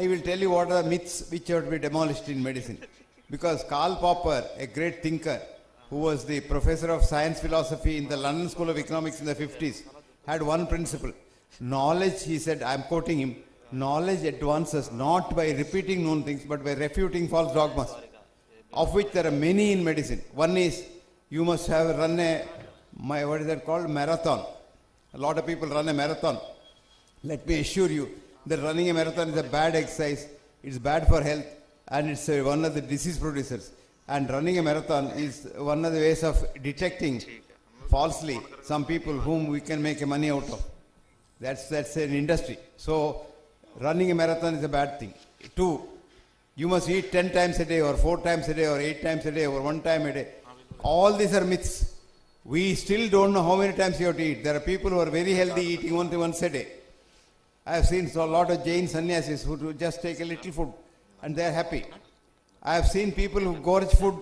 I will tell you what are the myths which have to be demolished in medicine. Because Karl Popper, a great thinker, who was the professor of science philosophy in the London School of Economics in the 50s, had one principle. Knowledge, he said, I'm quoting him, knowledge advances not by repeating known things, but by refuting false dogmas, of which there are many in medicine. One is you must have run a, my, what is that called, marathon. A lot of people run a marathon. Let me assure you that running a marathon is a bad exercise, it's bad for health, and it's uh, one of the disease producers. And running a marathon is one of the ways of detecting falsely some people whom we can make money out of. That's, that's an industry. So, running a marathon is a bad thing. Two, you must eat 10 times a day, or 4 times a day, or 8 times a day, or 1 time a day. All these are myths. We still don't know how many times you have to eat. There are people who are very healthy eating only once a day. I have seen so a lot of Jain sannyasis who just take a little food and they are happy. I have seen people who gorge food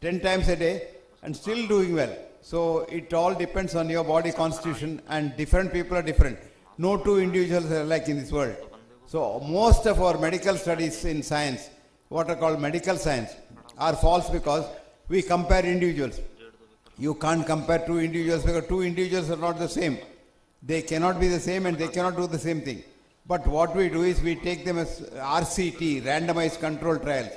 10 times a day and still doing well. So it all depends on your body constitution and different people are different. No two individuals are alike in this world. So most of our medical studies in science, what are called medical science, are false because we compare individuals. You can't compare two individuals because two individuals are not the same. They cannot be the same and they cannot do the same thing. But what we do is we take them as RCT, randomized control trials.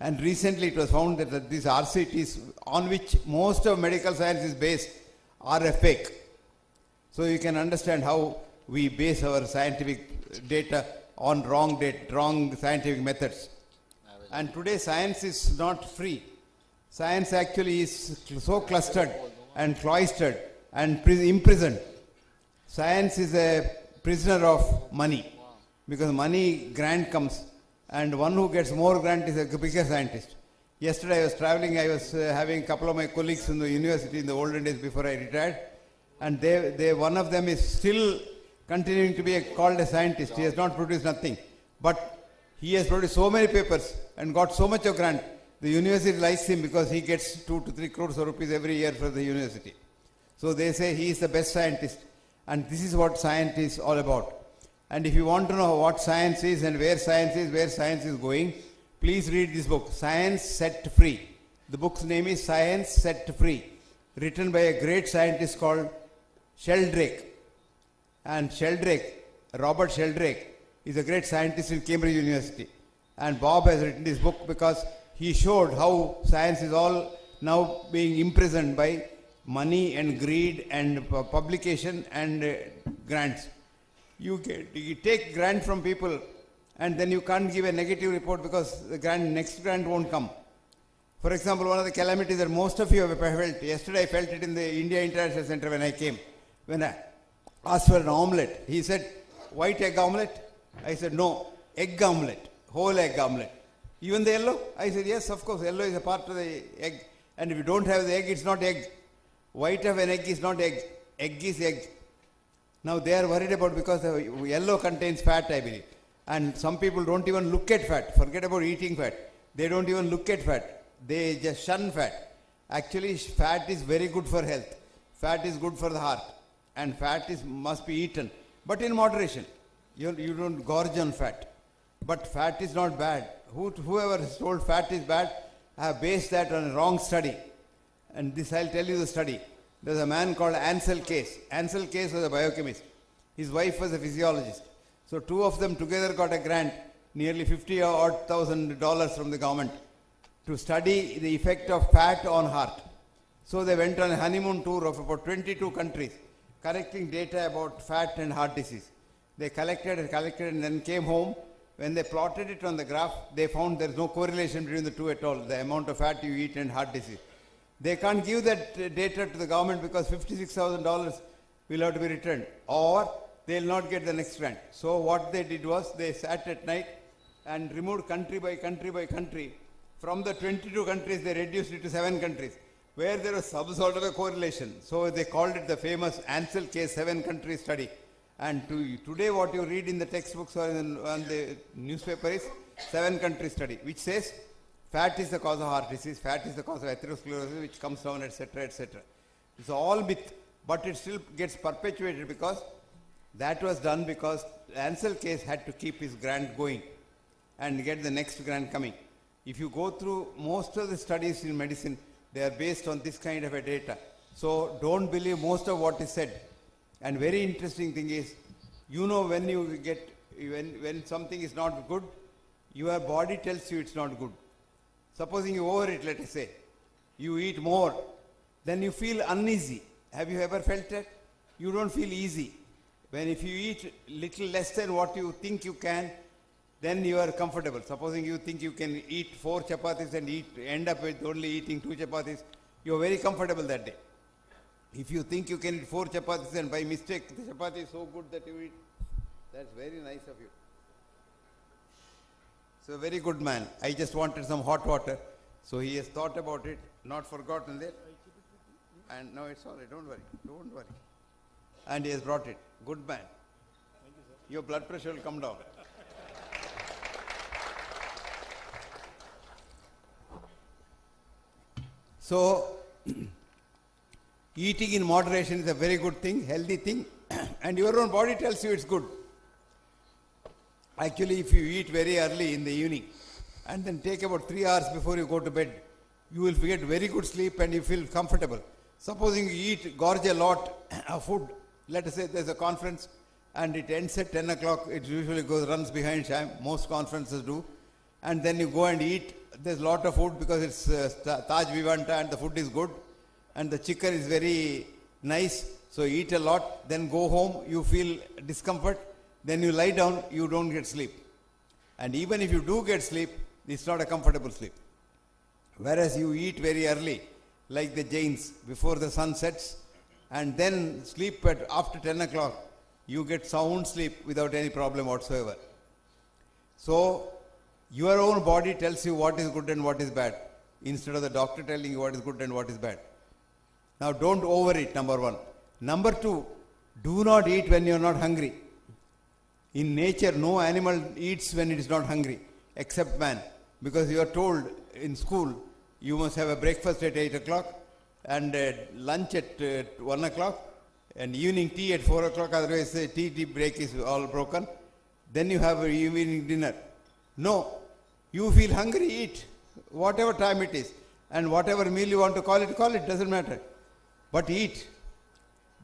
And recently it was found that, these RCTs on which most of medical science is based are a fake. So you can understand how we base our scientific data on wrong data, wrong scientific methods. And today science is not free. Science actually is so clustered and cloistered and imprisoned. Science is a prisoner of money because money grant comes and one who gets more grant is a bigger scientist. Yesterday I was traveling, I was uh, having a couple of my colleagues in the university in the olden days before I retired and they, they, one of them is still continuing to be a, called a scientist. He has not produced nothing. But he has produced so many papers and got so much of grant. The university likes him because he gets two to three crores of rupees every year for the university. So they say he is the best scientist. And this is what science is all about. And if you want to know what science is and where science is, where science is going, please read this book, Science Set Free. The book's name is Science Set Free, written by a great scientist called Sheldrake. And Sheldrake, Robert Sheldrake, is a great scientist in Cambridge University. And Bob has written this book because he showed how science is all now being imprisoned by money and greed and pu- publication and uh, grants. You, get, you take grant from people and then you can't give a negative report because the grant, next grant won't come. For example, one of the calamities that most of you have felt, yesterday I felt it in the India International Center when I came. When I asked for an omelette, he said, white egg omelette? I said, no, egg omelette, whole egg omelette. Even the yellow? I said, yes, of course, yellow is a part of the egg. And if you don't have the egg, it's not egg. White of an egg is not egg. Egg is egg. Now they are worried about because yellow contains fat, I believe. And some people don't even look at fat. Forget about eating fat. They don't even look at fat. They just shun fat. Actually, fat is very good for health. Fat is good for the heart. And fat is must be eaten. But in moderation. You, you don't gorge on fat. But fat is not bad. Who, whoever has told fat is bad have based that on a wrong study. And this I'll tell you the study. There's a man called Ancel Keys. Ancel Keys was a biochemist. His wife was a physiologist. So two of them together got a grant, nearly 50 odd thousand dollars from the government, to study the effect of fat on heart. So they went on a honeymoon tour of about 22 countries, collecting data about fat and heart disease. They collected and collected and then came home. When they plotted it on the graph, they found there is no correlation between the two at all, the amount of fat you eat and heart disease. They can't give that data to the government because $56,000 will have to be returned or they'll not get the next grant. So what they did was they sat at night and removed country by country by country. From the 22 countries, they reduced it to seven countries where there was some sort of a correlation. So they called it the famous Ancel Keys seven country study. And to, today what you read in the textbooks or in, the newspaper is seven country study, which says fat is the cause of heart disease, fat is the cause of atherosclerosis, which comes down, etc., etc. It's all myth, but it still gets perpetuated because that was done because Ancel Keys had to keep his grant going. and get the next grant coming. If you go through most of the studies in medicine, they are based on this kind of a data. So don't believe most of what is said. And very interesting thing is, you know when you get, when, when something is not good, your body tells you it's not good. Supposing you over it, let us say, you eat more, then you feel uneasy. Have you ever felt that? You don't feel easy. When if you eat little less than what you think you can, then you are comfortable. Supposing you think you can eat four chapatis and eat, end up with only eating two chapatis, you are very comfortable that day. If you think you can eat four chapatis and by mistake the chapati is so good that you eat, that's very nice of you. So very good man. I just wanted some hot water. So he has thought about it, not forgotten it. And no, it's all right. Don't worry. Don't worry. And he has brought it. Good man. Your blood pressure will come down. So, eating in moderation is a very good thing, healthy thing, and your own body tells you it's good. Actually, if you eat very early in the evening and then take about three hours before you go to bed, you will get very good sleep and you feel comfortable. Supposing you eat, gorge a lot of food, let us say there's a conference and it ends at 10 o'clock, it usually goes, runs behind time, most conferences do, and then you go and eat, there's a lot of food because it's uh, Taj Vivanta and the food is good and the chicken is very nice, so eat a lot, then go home, you feel discomfort, then you lie down, you don't get sleep. And even if you do get sleep, it's not a comfortable sleep. Whereas you eat very early, like the Jains, before the sun sets, and then sleep at after 10 o'clock, you get sound sleep without any problem whatsoever. So, your own body tells you what is good and what is bad, instead of the doctor telling you what is good and what is bad. Now, don't overeat, number one. Number two, do not eat when you are not hungry. In nature, no animal eats when it is not hungry, except man. Because you are told in school, you must have a breakfast at 8 o'clock and uh, lunch at uh, 1 o'clock and evening tea at 4 o'clock, otherwise the tea, tea break is all broken. Then you have evening dinner. No, you feel hungry, eat, whatever time it is. And whatever meal you want to call it, call it, doesn't matter. But eat.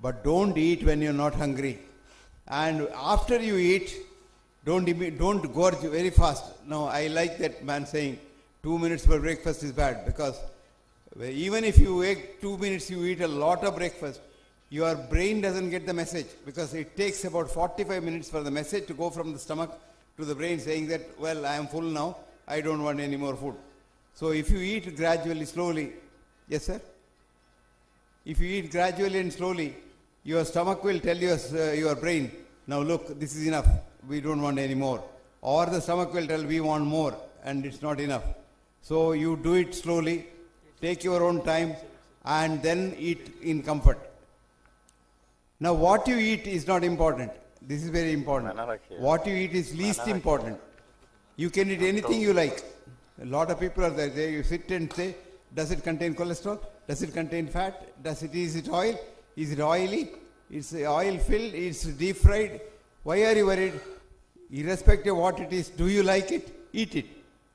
But don't eat when you're not hungry. And after you eat, don't, don't gorge very fast. Now, I like that man saying two minutes for breakfast is bad because even if you wait two minutes, you eat a lot of breakfast, your brain doesn't get the message because it takes about 45 minutes for the message to go from the stomach to the brain saying that, well, I am full now, I don't want any more food. So if you eat gradually, slowly, yes, sir? If you eat gradually and slowly, your stomach will tell your, uh, your brain, now look, this is enough, we don't want any more. Or the stomach will tell, we want more, and it's not enough. So you do it slowly, take your own time, and then eat in comfort. Now, what you eat is not important. This is very important. What you eat is least important. You can eat anything you like. A lot of people are there. They, you sit and say, does it contain cholesterol? Does it contain fat? Does it, is it oil? Is it oily? It's oil filled? It's deep fried? Why are you worried? Irrespective of what it is, do you like it? Eat it.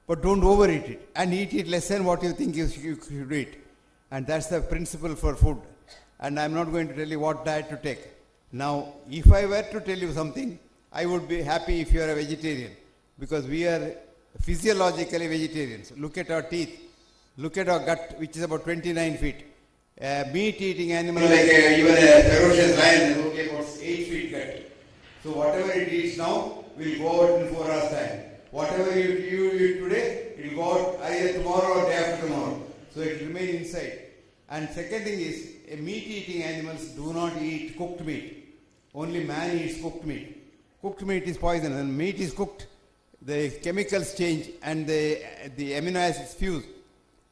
But don't overeat it. And eat it less than what you think you should eat. And that's the principle for food. And I'm not going to tell you what diet to take. Now, if I were to tell you something, I would be happy if you are a vegetarian. Because we are physiologically vegetarians. Look at our teeth. Look at our gut, which is about 29 feet. Uh, a meat-eating animal like a, even a ferocious lion is only about 8 feet gut. So whatever it eats now will go out in 4 hours time. Whatever you, you eat today, it will go out either tomorrow or day after tomorrow. So it will remain inside. And second thing is, meat-eating animals do not eat cooked meat. Only man eats cooked meat. Cooked meat is poison. When meat is cooked, the chemicals change and the, the amino acids fuse.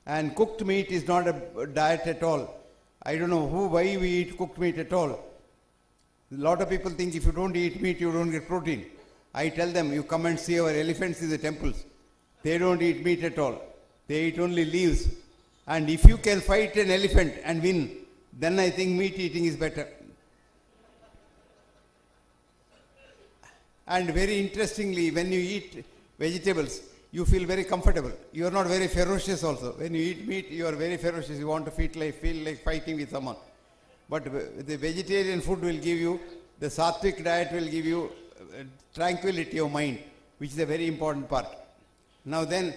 And cooked meat is not a diet at all. I don't know who, why we eat cooked meat at all. A lot of people think if you don't eat meat, you don't get protein. I tell them, you come and see our elephants in the temples. They don't eat meat at all. They eat only leaves. And if you can fight an elephant and win, then I think meat eating is better. And very interestingly, when you eat, vegetables, you feel very comfortable. You are not very ferocious also. When you eat meat, you are very ferocious. You want to feel like, feel like fighting with someone. But the vegetarian food will give you, the sattvic diet will give you uh, tranquility of mind, which is a very important part. Now then,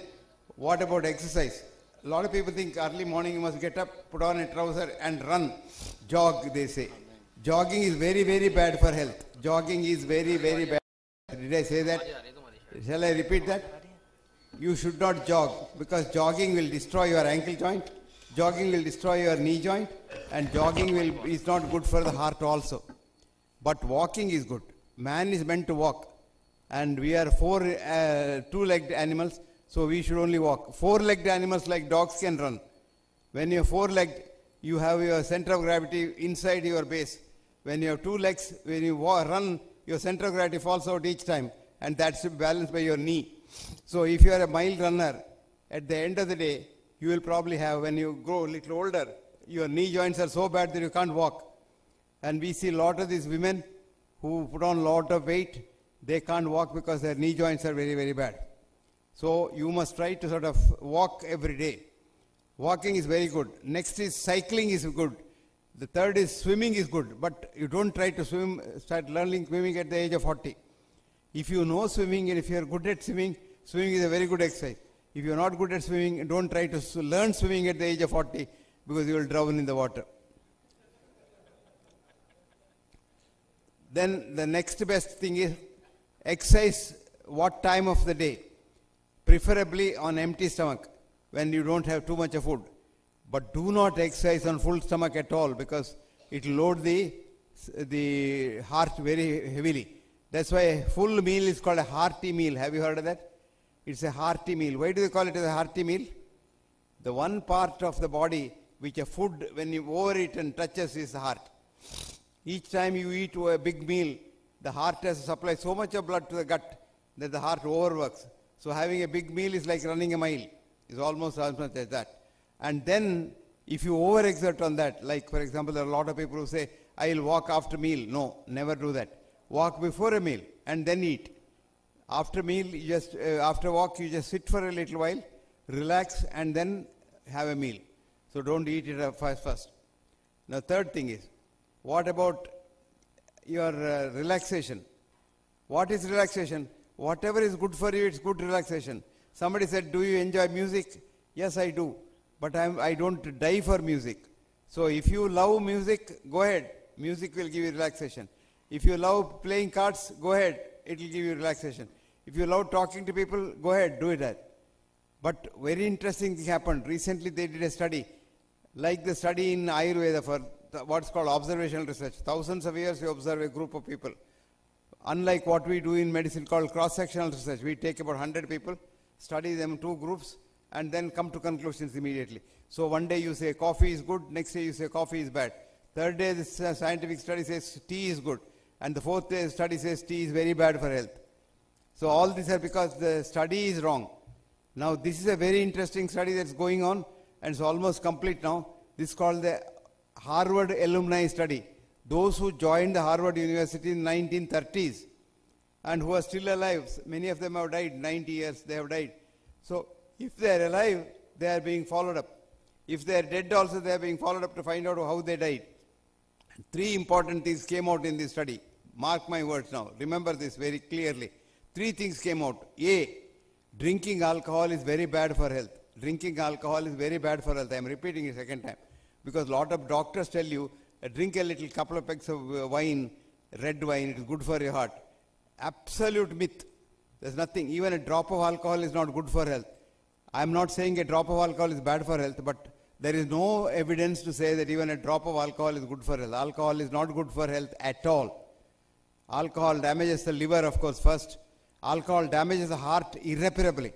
what about exercise? A lot of people think early morning you must get up, put on a trouser and run, jog, they say. Jogging is very, very bad for health. Jogging is very, very bad. Did I say that? Shall I repeat that? You should not jog because jogging will destroy your ankle joint, jogging will destroy your knee joint, and jogging will, is not good for the heart also. But walking is good. Man is meant to walk. And we are four uh, two-legged animals, so we should only walk. Four-legged animals like dogs can run. When you're four-legged, you have your center of gravity inside your base. When you have two legs, when you run, your center of gravity falls out each time, and that's balanced by your knee. So if you are a mile runner, at the end of the day, you will probably have, when you grow a little older, your knee joints are so bad that you can't walk. And we see a lot of these women who put on a lot of weight, they can't walk because their knee joints are very, very bad. So you must try to sort of walk every day. Walking is very good. Next is cycling is good. The third is swimming is good, but you don't try to swim, start learning swimming at the age of 40. If you know swimming and if you are good at swimming, swimming is a very good exercise. If you are not good at swimming, don't try to learn swimming at the age of 40 because you will drown in the water. Then the next best thing is exercise what time of the day? Preferably on empty stomach when you don't have too much of food. But do not exercise on full stomach at all because it will load the, the heart very heavily. That's why a full meal is called a hearty meal. Have you heard of that? It's a hearty meal. Why do they call it a hearty meal? The one part of the body which a food, when you overeat and touches, is the heart. Each time you eat a big meal, the heart has to supply so much of blood to the gut that the heart overworks. So having a big meal is like running a mile. It's almost as much as that. And then if you overexert on that, like for example, there are a lot of people who say, I'll walk after meal. No, never do that. Walk before a meal and then eat. After meal, you just uh, after walk, you just sit for a little while, relax, and then have a meal. So don't eat it first. First. Now, third thing is, what about your uh, relaxation? What is relaxation? Whatever is good for you, it's good relaxation. Somebody said, "Do you enjoy music?" Yes, I do, but I'm, I don't die for music. So if you love music, go ahead. Music will give you relaxation. If you love playing cards, go ahead. It will give you relaxation. If you love talking to people, go ahead, do that. But very interesting thing happened. Recently, they did a study, like the study in Ayurveda for what's called observational research. Thousands of years, you observe a group of people. Unlike what we do in medicine called cross-sectional research, we take about 100 people, study them two groups, and then come to conclusions immediately. So one day you say coffee is good, next day you say coffee is bad. Third day this uh, scientific study says tea is good, and the fourth day study says tea is very bad for health. So all these are because the study is wrong. Now this is a very interesting study that's going on, and it's almost complete now. This is called the Harvard alumni study. Those who joined the Harvard University in 1930s and who are still alive, many of them have died, 90 years they have died. So if they are alive, they are being followed up. If they are dead also, they are being followed up to find out how they died. Three important things came out in this study. Mark my words now. Remember this very clearly. Three things came out. A, drinking alcohol is very bad for health. Drinking alcohol is very bad for health. I am repeating it second time. Because a lot of doctors tell you, uh, drink a little couple of pecks of uh, wine, red wine, it is good for your heart. Absolute myth. There's nothing. Even a drop of alcohol is not good for health. I'm not saying a drop of alcohol is bad for health, but there is no evidence to say that even a drop of alcohol is good for health. Alcohol is not good for health at all. Alcohol damages the liver, of course, first. Alcohol damages the heart irreparably.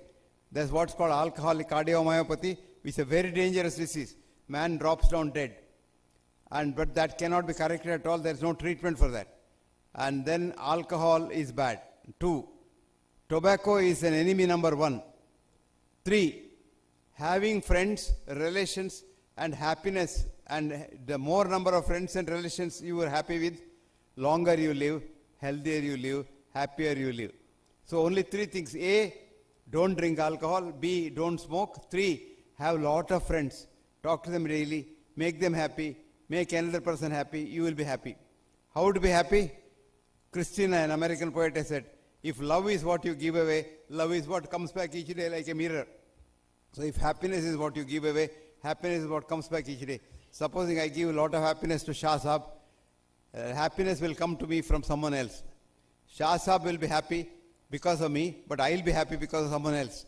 That's what's called alcoholic cardiomyopathy, which is a very dangerous disease. Man drops down dead. And but that cannot be corrected at all. There's no treatment for that. And then alcohol is bad. Two, tobacco is an enemy number one. Three, having friends, relations, and happiness, and the more number of friends and relations you are happy with, longer you live, healthier you live, happier you live. So only three things. A, don't drink alcohol. B, don't smoke. Three, have a lot of friends. Talk to them daily. Make them happy. Make another person happy. You will be happy. How to be happy? Christina, an American poet, has said, if love is what you give away, love is what comes back each day like a mirror. So if happiness is what you give away, happiness is what comes back each day. Supposing I give a lot of happiness to Shah uh, happiness will come to me from someone else. Shah will be happy because of me, but I'll be happy because of someone else.